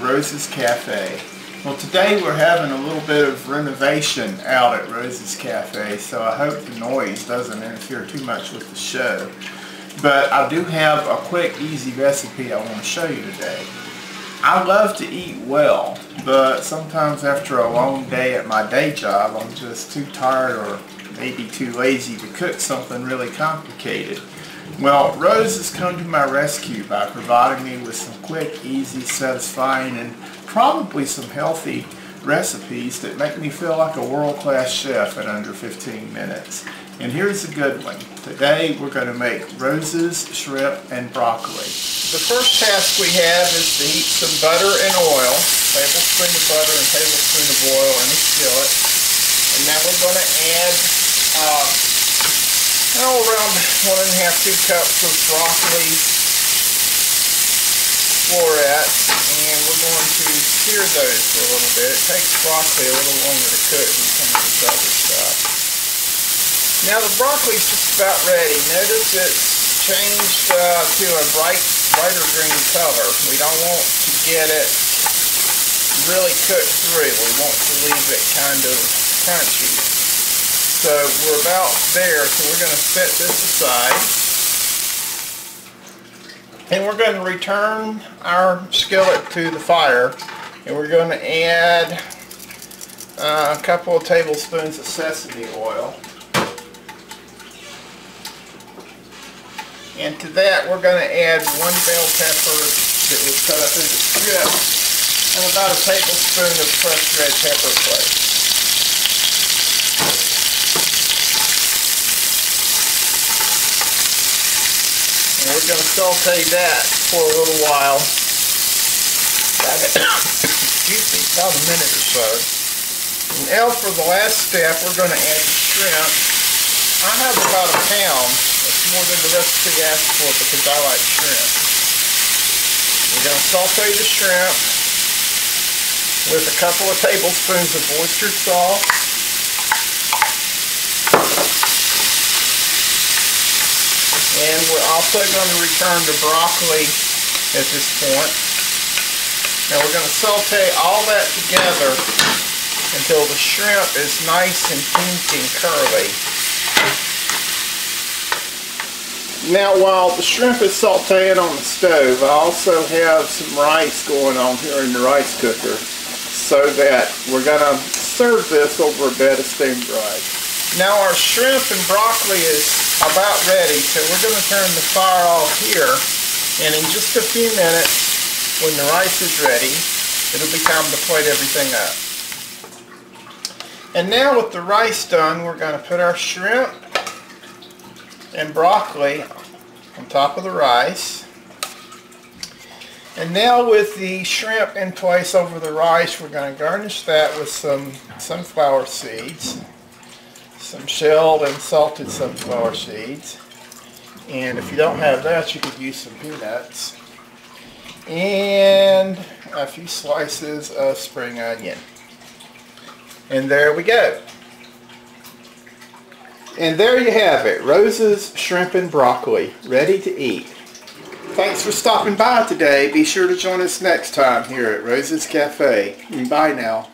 Rose's Cafe. Well today we're having a little bit of renovation out at Rose's Cafe so I hope the noise doesn't interfere too much with the show. But I do have a quick easy recipe I want to show you today. I love to eat well but sometimes after a long day at my day job I'm just too tired or maybe too lazy to cook something really complicated. Well, Rose has come to my rescue by providing me with some quick, easy, satisfying, and probably some healthy recipes that make me feel like a world-class chef in under 15 minutes. And here's a good one. Today we're going to make Rose's shrimp and broccoli. The first task we have is to heat some butter and oil, tablespoon of butter and tablespoon of oil in a skillet. And now we're going to add uh, oh, around one and a half, two cups of broccoli florets, and we're going to sear those for a little bit. It takes broccoli a little longer to cook than some of this other stuff. Now the broccoli's just about ready. Notice it's changed uh, to a bright, brighter green color. We don't want to get it really cooked through. We want to leave it kind of crunchy. So we're about there, so we're going to set this aside. And we're going to return our skillet to the fire. And we're going to add uh, a couple of tablespoons of sesame oil. And to that we're going to add one bell pepper that was cut up into strips and about a tablespoon of crushed red pepper flakes. And we're going to saute that for a little while. Excuse me, about a minute or so. And now for the last step, we're going to add the shrimp. I have about a pound. That's more than the recipe asked for because I like shrimp. We're going to saute the shrimp with a couple of tablespoons of oyster sauce. And we're also going to return to broccoli at this point. Now we're going to saute all that together until the shrimp is nice and pink and curly. Now while the shrimp is sauteing on the stove, I also have some rice going on here in the rice cooker so that we're going to serve this over a bed of steamed rice. Now our shrimp and broccoli is about ready, so we're going to turn the fire off here. And in just a few minutes, when the rice is ready, it'll be time to plate everything up. And now with the rice done, we're going to put our shrimp and broccoli on top of the rice. And now with the shrimp in place over the rice, we're going to garnish that with some sunflower seeds some shelled and salted sunflower seeds. And if you don't have that, you could use some peanuts. And a few slices of spring onion. And there we go. And there you have it, Rose's shrimp and broccoli, ready to eat. Thanks for stopping by today. Be sure to join us next time here at Rose's Cafe. Bye now.